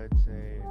I'd say